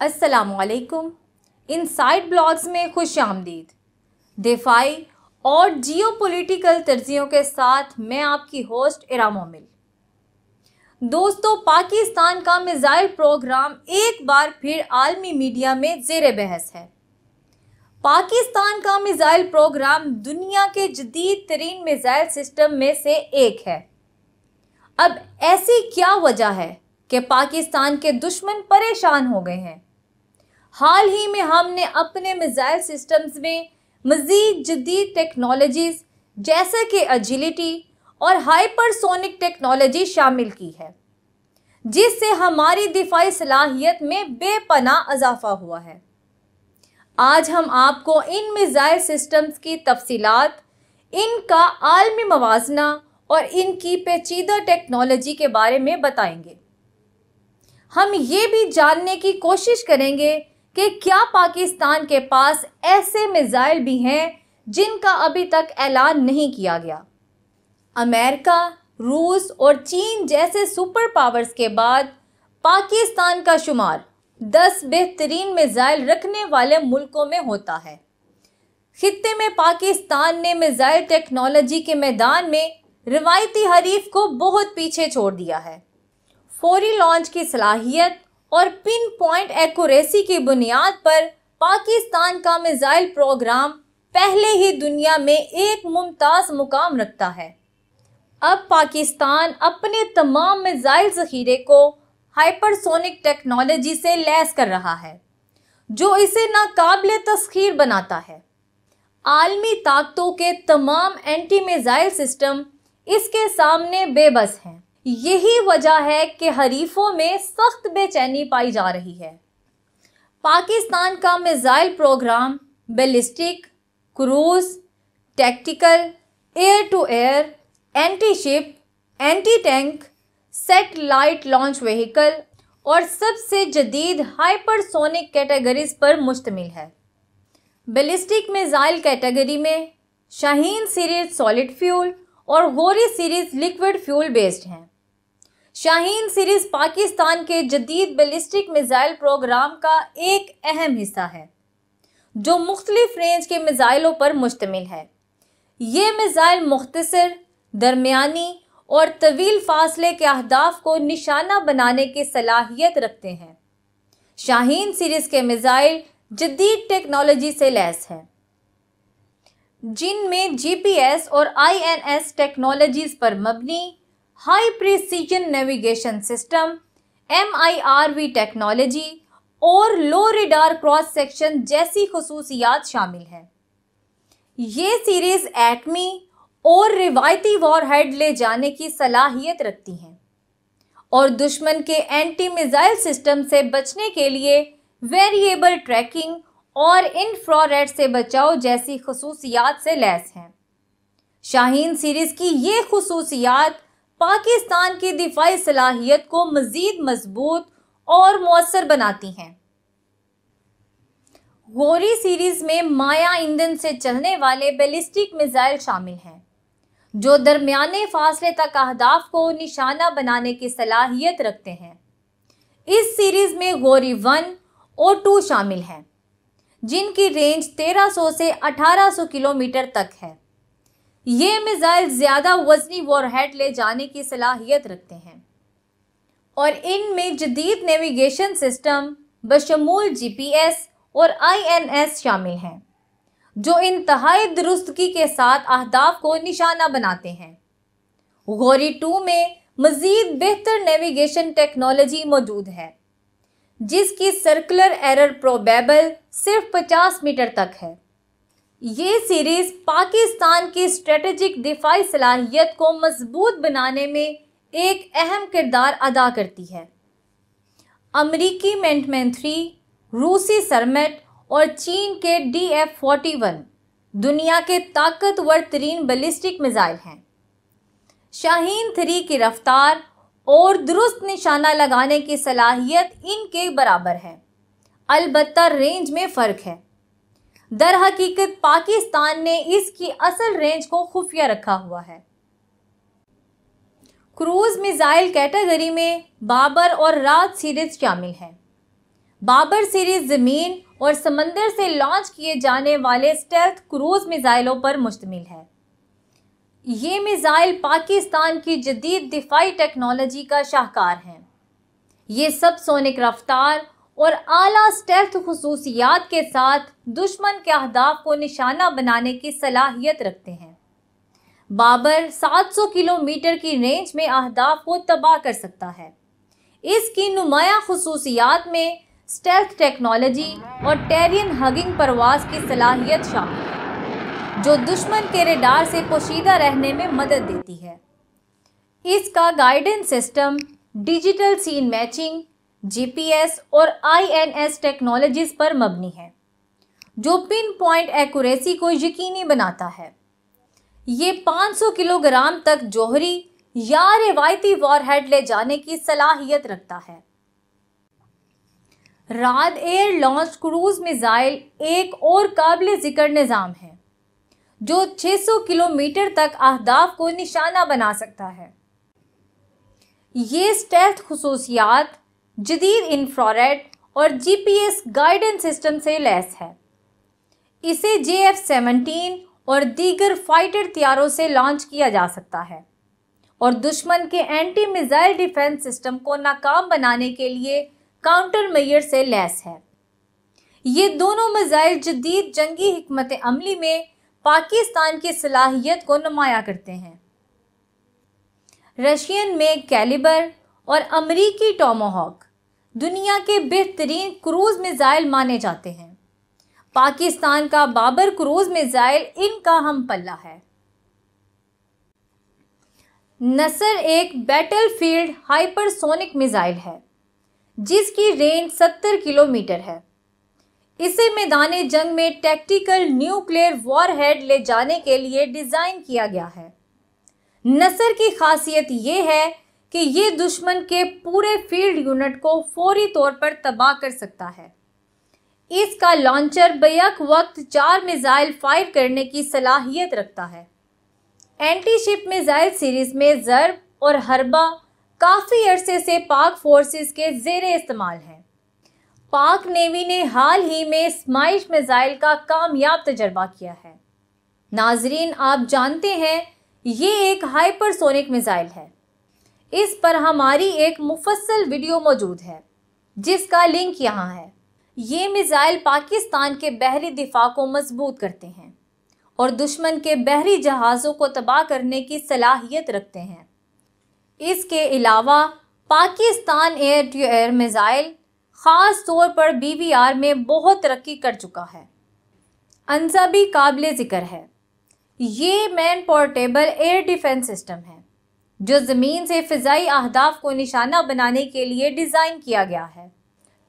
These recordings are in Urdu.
السلام علیکم۔ ان سائٹ بلاگز میں خوش آمدید۔ دفاعی اور جیو پولیٹیکل ترجیحوں کے ساتھ میں آپ کی ہوسٹ ارام مل دوستو، پاکستان کا میزائل پروگرام ایک بار پھر عالمی میڈیا میں زیر بحث ہے۔ پاکستان کا میزائل پروگرام دنیا کے جدید ترین میزائل سسٹم میں سے ایک ہے۔ اب ایسی کیا وجہ ہے کہ پاکستان کے دشمن پریشان ہو گئے ہیں؟ حال ہی میں ہم نے اپنے میزائل سسٹمز میں مزید جدید ٹیکنالوجیز جیسے کہ اجیلیٹی اور ہائپر سونک ٹیکنالوجی شامل کی ہے، جس سے ہماری دفاعی صلاحیت میں بے پناہ اضافہ ہوا ہے۔ آج ہم آپ کو ان میزائل سسٹمز کی تفصیلات، ان کا عالمی موازنہ اور ان کی پیچیدہ ٹیکنالوجی کے بارے میں بتائیں گے۔ ہم یہ بھی جاننے کی کوشش کریں گے کہ کیا پاکستان کے پاس ایسے میزائل بھی ہیں جن کا ابھی تک اعلان نہیں کیا گیا۔ امریکہ، روس اور چین جیسے سپر پاورز کے بعد پاکستان کا شمار دس بہترین میزائل رکھنے والے ملکوں میں ہوتا ہے۔ خطے میں پاکستان نے میزائل ٹیکنالوجی کے میدان میں روایتی حریف کو بہت پیچھے چھوڑ دیا ہے۔ فوری لانچ کی صلاحیت اور پن پوائنٹ ایکوریسی کی بنیاد پر پاکستان کا میزائل پروگرام پہلے ہی دنیا میں ایک ممتاز مقام رکھتا ہے۔ اب پاکستان اپنے تمام میزائل ذخیرے کو ہائپر سونک ٹیکنالوجی سے لیس کر رہا ہے، جو اسے ناقابل تسخیر بناتا ہے۔ عالمی طاقتوں کے تمام اینٹی میزائل سسٹم اس کے سامنے بے بس ہیں۔ یہی وجہ ہے کہ حریفوں میں سخت بے چینی پائی جا رہی ہے۔ پاکستان کا missile program ballistic, cruise, tactical, air to air, anti ship, anti tank, satellite launch vehicle اور سب سے جدید ہائپر سونک کیٹیگریز پر مشتمل ہے۔ بیلسٹک میزائل کیٹیگری میں شاہین سیریز سالڈ فیول اور Ghauri series liquid fuel based ہیں۔ شاہین سیریز پاکستان کے جدید بیلسٹک میزائل پروگرام کا ایک اہم حصہ ہے، جو مختلف رینج کے میزائلوں پر مشتمل ہے۔ یہ میزائل مختصر، درمیانی اور طویل فاصلے کے اہداف کو نشانہ بنانے کی صلاحیت رکھتے ہیں۔ شاہین سیریز کے میزائل جدید ٹیکنالوجی سے لیس ہیں۔ جن میں جی پی ایس اور آئی این ایس ٹیکنالوجیز پر مبنی high precision navigation system M I R V technology اور لو ریڈار کراس سیکشن جیسی خصوصیات شامل ہیں۔ یہ سیریز ایٹمی اور روایتی وار ہیڈ لے جانے کی صلاحیت رکھتی ہیں اور دشمن کے اینٹی میزائل سسٹم سے بچنے کے لیے ویریبل ٹریکنگ اور انفراریڈ سے بچاؤ جیسی خصوصیات سے لیس ہیں۔ شاہین سیریز کی یہ خصوصیات پاکستان کی دفاعی صلاحیت کو مزید مضبوط اور مؤثر بناتی ہیں۔ غوری سیریز میں مایا ایندھن سے چلنے والے بیلسٹک میزائل شامل ہیں، جو درمیانے فاصلے تک اہداف کو نشانہ بنانے کی صلاحیت رکھتے ہیں۔ اس سیریز میں غوری ون اور ٹو شامل ہیں، جن کی رینج تیرہ سو سے اٹھارہ سو کلومیٹر تک ہے۔ یہ میزائل زیادہ وزنی وار ہیڈ لے جانے کی صلاحیت رکھتے ہیں۔ اور ان میں جدید نیویگیشن سسٹم بشمول جی پی ایس اور آئی این ایس شامل ہیں، جو انتہائی درستگی کے ساتھ اہداف کو نشانہ بناتے ہیں۔ غوری ٹو میں مزید بہتر نیویگیشن ٹیکنالوجی موجود ہے، جس کی سرکولر ایرر پروبیبل صرف پچاس میٹر تک ہے۔ یہ سیریز پاکستان کی اسٹریٹجک دفاعی صلاحیت کو مضبوط بنانے میں ایک اہم کردار ادا کرتی ہے۔ امریکی مینٹمین تھری، روسی سرمیٹ اور چین کے ڈی ایف فورٹی ون، دنیا کے طاقتور ترین بلسٹک میزائل ہیں۔ شاہین تھری کی رفتار اور درست نشانہ لگانے کی صلاحیت ان کے برابر ہے۔ البتہ رینج میں فرق ہے۔ در حقیقت پاکستان نے اس کی اصل رینج کو خفیہ رکھا ہوا ہے۔ کروز میزائل کیٹیگری میں بابر اور رات سیریز شامل ہیں۔ بابر سیریز زمین اور سمندر سے لانچ کیے جانے والے اسٹیلتھ کروز میزائلوں پر مشتمل ہے۔ یہ میزائل پاکستان کی جدید دفاعی ٹیکنالوجی کا شاہکار ہیں۔ یہ سب سونک رفتار اور اعلیٰ اسٹیلتھ خصوصیات کے ساتھ دشمن کے اہداف کو نشانہ بنانے کی صلاحیت رکھتے ہیں۔ بابر سات سو کلو میٹر کی رینج میں اہداف کو تباہ کر سکتا ہے۔ اس کی نمایاں خصوصیات میں اسٹیلتھ ٹیکنالوجی اور ٹیرین ہگنگ پرواز کی صلاحیت شامل ہے، جو دشمن کے ریڈار سے پوشیدہ رہنے میں مدد دیتی ہے۔ اس کا guidance system digital scene matching G P S اور آئی این ایس ٹیکنالوجیز پر مبنی ہے، جو پن پوائنٹ ایکوریسی کو یقینی بناتا ہے۔ یہ پانچ سو کلو گرام تک جوہری یا روایتی وار ہیڈ لے جانے کی صلاحیت رکھتا ہے۔ Raad air launch cruise missile ایک اور قابل ذکر نظام ہے، جو چھ سو کلو میٹر تک اہداف کو نشانہ بنا سکتا ہے۔ یہ اسٹیلتھ خصوصیات جدید انفراریڈ اور G P S guidance system سے لیس ہے۔ اسے جے ایف سیونٹین اور دیگر فائٹر تیاروں سے لانچ کیا جا سکتا ہے اور دشمن کے اینٹی میزائل ڈیفنس سسٹم کو ناکام بنانے کے لیے کاؤنٹر میئر سے لیس ہے۔ یہ دونوں میزائل جدید جنگی حکمت عملی میں پاکستان کی صلاحیت کو نمایاں کرتے ہیں۔ رشین میں کیلیبر اور امریکی ٹوموہاک دنیا کے بہترین کروز میزائل مانے جاتے ہیں۔ پاکستان کا بابر کروز میزائل ان کا ہم پلہ ہے۔ نصر ایک battlefield hypersonic missile ہے، جس کی رینج ستر کلو میٹر ہے۔ اسے میدان جنگ میں ٹیکٹیکل نیوکلیر وار ہیڈ لے جانے کے لیے ڈیزائن کیا گیا ہے۔ نصر کی خاصیت یہ ہے کہ یہ دشمن کے پورے فیلڈ یونٹ کو فوری طور پر تباہ کر سکتا ہے۔ اس کا لانچر بیک وقت چار میزائل فائر کرنے کی صلاحیت رکھتا ہے۔ اینٹی شپ میزائل سیریز میں ضرب اور حربہ کافی عرصے سے پاک فورسز کے زیر استعمال ہیں۔ پاک نیوی نے حال ہی میں اسمائش میزائل کا کامیاب تجربہ کیا ہے۔ ناظرین، آپ جانتے ہیں، یہ ایک ہائپر سونک میزائل ہے۔ اس پر ہماری ایک مفصل ویڈیو موجود ہے، جس کا لنک یہاں ہے۔ یہ میزائل پاکستان کے بحری دفاع کو مضبوط کرتے ہیں اور دشمن کے بحری جہازوں کو تباہ کرنے کی صلاحیت رکھتے ہیں۔ اس کے علاوہ، Pakistan air to air missile خاص طور پر بی وی آر میں بہت ترقی کر چکا ہے۔ انزا بھی قابل ذکر ہے۔ یہ man portable air defence system ہے۔ جو زمین سے فضائی اہداف کو نشانہ بنانے کے لیے ڈیزائن کیا گیا ہے۔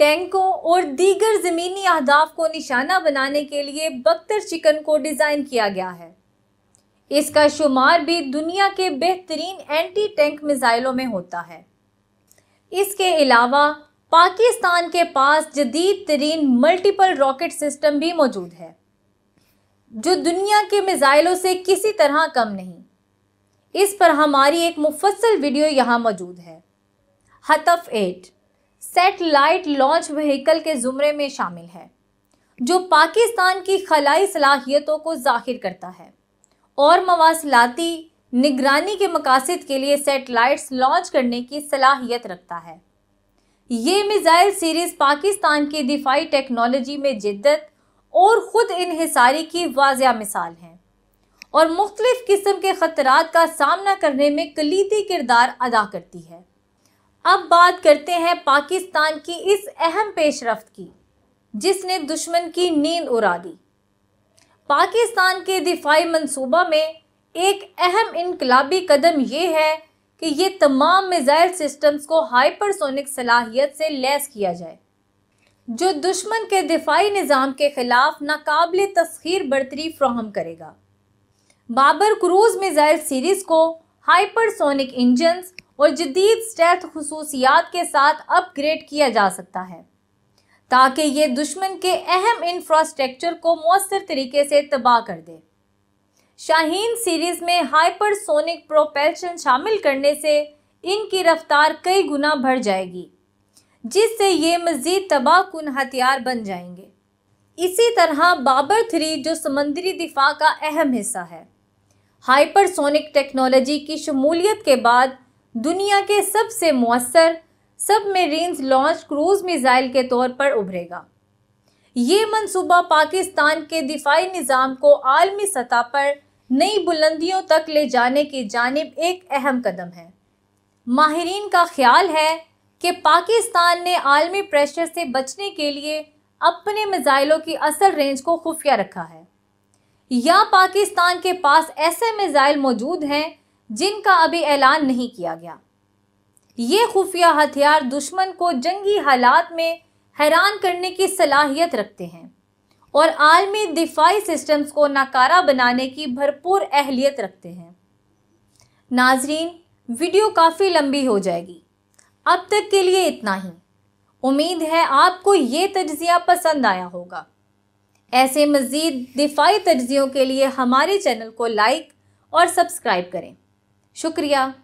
ٹینکوں اور دیگر زمینی اہداف کو نشانہ بنانے کے لیے بختر چکن کو ڈیزائن کیا گیا ہے۔ اس کا شمار بھی دنیا کے بہترین اینٹی ٹینک میزائلوں میں ہوتا ہے۔ اس کے علاوہ پاکستان کے پاس جدید ترین ملٹیپل راکٹ سسٹم بھی موجود ہے، جو دنیا کے میزائلوں سے کسی طرح کم نہیں۔ اس پر ہماری ایک مفصل ویڈیو یہاں موجود ہے۔ Hatf eight, satellite launch vehicle کے زمرے میں شامل ہے، جو پاکستان کی خلائی صلاحیتوں کو ظاہر کرتا ہے۔ اور مواصلاتی نگرانی کے مقاصد کے لیے سیٹلائٹس لانچ کرنے کی صلاحیت رکھتا ہے۔ یہ میزائل سیریز پاکستان کی دفاعی ٹیکنالوجی میں جدت اور خود انحصاری کی واضح مثال ہے اور مختلف قسم کے خطرات کا سامنا کرنے میں کلیدی کردار ادا کرتی ہے۔ اب بات کرتے ہیں پاکستان کی اس اہم پیش رفت کی، جس نے دشمن کی نیند اڑا دی۔ پاکستان کے دفاعی منصوبہ میں ایک اہم انقلابی قدم یہ ہے کہ یہ تمام میزائل سسٹمز کو ہائپر سونک صلاحیت سے لیس کیا جائے۔ جو دشمن کے دفاعی نظام کے خلاف ناقابل تسخیر برتری فراہم کرے گا۔ بابر کروز میزائل سیریز کو ہائپر سونک انجنز اور جدید سٹیتھ خصوصیات کے ساتھ اپ گریڈ کیا جا سکتا ہے۔ تاکہ یہ دشمن کے اہم انفراسٹرکچر کو مؤثر طریقے سے تباہ کر دے۔ شاہین سیریز میں ہائپر سونک پروپیلشن شامل کرنے سے ان کی رفتار کئی گنا بڑھ جائے گی، جس سے یہ مزید تباہ کن ہتھیار بن جائیں گے۔ اسی طرح بابر تھری جو سمندری دفاع کا اہم حصہ ہے۔ ہائپر سونک ٹیکنالوجی کی شمولیت کے بعد دنیا کے سب سے مؤثر، submarines launch cruise missile کے طور پر ابھرے گا۔ یہ منصوبہ پاکستان کے دفاعی نظام کو عالمی سطح پر نئی بلندیوں تک لے جانے کی جانب ایک اہم قدم ہے۔ ماہرین کا خیال ہے کہ پاکستان نے عالمی پریشر سے بچنے کے لیے اپنے میزائلوں کی اصل رینج کو خفیہ رکھا ہے۔ یا پاکستان کے پاس ایسے میزائل موجود ہیں جن کا ابھی اعلان نہیں کیا گیا۔ یہ خفیہ ہتھیار دشمن کو جنگی حالات میں حیران کرنے کی صلاحیت رکھتے ہیں اور عالمی دفاعی سسٹمز کو ناکارہ بنانے کی بھرپور اہلیت رکھتے ہیں۔ ناظرین، ویڈیو کافی لمبی ہو جائے گی۔ اب تک کے لیے اتنا ہی۔ امید ہے آپ کو یہ تجزیہ پسند آیا ہوگا۔ ایسے مزید دفاعی تجزیوں کے لیے ہمارے چینل کو لائک اور سبسکرائب کریں۔ شکریہ۔